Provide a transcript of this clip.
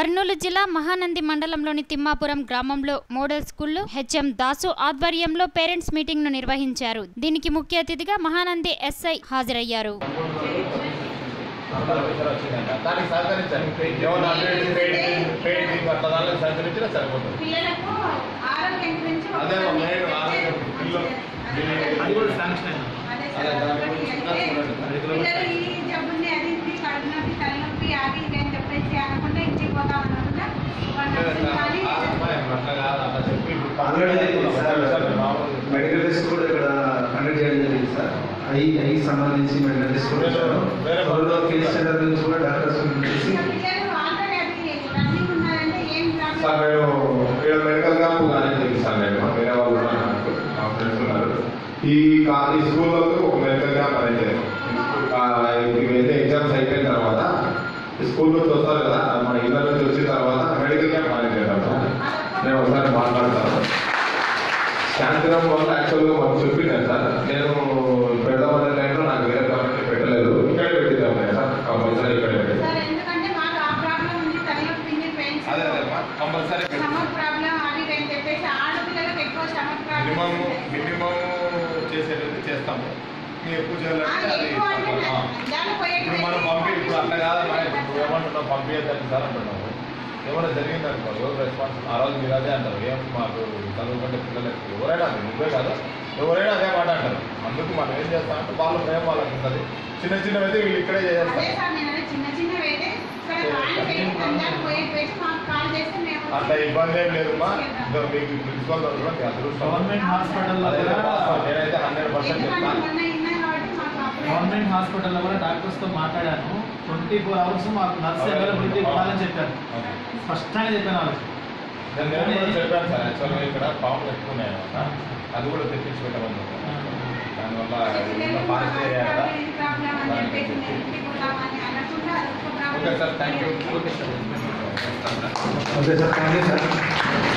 కర్నూలు జిల్లా మహానంది మండలంలోని తిమ్మాపురం గ్రామంలో మోడల్ స్కూల్లో హెచ్ఎం దాసు ఆధ్వర్యంలో పేరెంట్స్ మీటింగ్ను నిర్వహించారు. దీనికి ముఖ్య అతిథిగా మహానంది ఎస్ఐ హాజరయ్యారు. దానికి సహకరించండి మెడికల్ టెస్ట్ కూడా ఇక్కడ కండక్ట్ చేయడం జరిగింది సార్. ఐ ఐ సంబంధించి మెడికల్ టెస్ట్ కూడా త్వరలో కేస్ సెంటర్ నుంచి కూడా డాక్టర్స్ ఏం సార్ నేను ఇక్కడ మెడికల్ క్యాంప్ కానీ తెలుస్తాను నేను వేరే వాళ్ళు ఫ్రెండ్స్ ఉన్నారు. ఈ ఈ స్కూల్లో ఒక మెడికల్ క్యాంప్ అనేది ఇవైతే ఎగ్జామ్స్ అయిపోయిన తర్వాత ఈ స్కూల్ నుంచి వస్తారు కదా మన ఇళ్ళ నుంచి వచ్చిన తర్వాత మెడికల్ క్యాంప్ అనేది చేద్దాం సార్ నేను ఒకసారి మాట్లాడతాను శాంతిరం వల్ల యాక్చువల్గా మాకు చెప్పింది సార్. నేను పెడదామనే టైంలో నాకు వేరే కాబట్టి పెట్టలేదు. ఇక్కడే పెట్టిద్దాం సార్. కంపల్సరీ ఇక్కడే కంపల్సరీ మినిమం మినిమం చేస్తాము. ఎక్కువ చేయాలంటే ఇప్పుడు మనం పంపి ఇప్పుడు అట్లా కాదమ్మా ఇప్పుడు ఏమంటున్నాం పంపించద్దని సార్ అంటున్నాము ఏమైనా జరిగింది అనుకో ఎవరు రెస్పాన్స్ ఆ రోజు మీరు అదే అంటారు. ఏం మాకు చదువుకుంటే పిల్లలకి ఎవరైనా అది నువ్వే కాదు? ఎవరైనా అదే మాట అంటారు. అందుకు మనం ఏం చేస్తామంటే వాళ్ళ భయం వాళ్ళకి ఉంటుంది. చిన్న చిన్నవి అయితే వీళ్ళు ఇక్కడే చేస్తారు చేస్తే అట్లా ఇబ్బంది ఏం లేదమ్మా. మీకు ప్రిన్సిపల్ కూడా మీ అదృష్టం. గవర్నమెంట్ కూడా నేనైతే హండ్రెడ్ పర్సెంట్ చెప్తాను. గవర్నమెంట్ హాస్పిటల్లో కూడా డాక్టర్స్తో మాట్లాడాను. ట్వంటీ ఫోర్ అవర్స్ మాకు నర్స్ అవైలబిలిటీ ఉండాలని చెప్పారు. స్పష్టంగా చెప్పాను వాళ్ళకి. నేను కూడా చెప్పాను సార్ యాక్చువల్గా ఇక్కడ పాములు ఎక్కువ ఉన్నాయి అన్నమాట అది కూడా తెప్పించి పెట్టమని చెప్పాను దానివల్ల ఉన్న ఫారెస్ట్ ఏరియా కదా ఇది ప్రాబ్లం అని చెప్పేసి మేము ఇంటికి పోతామని అనకుండా అదొక okay problem sir thank you okay sir okay sir thank you sir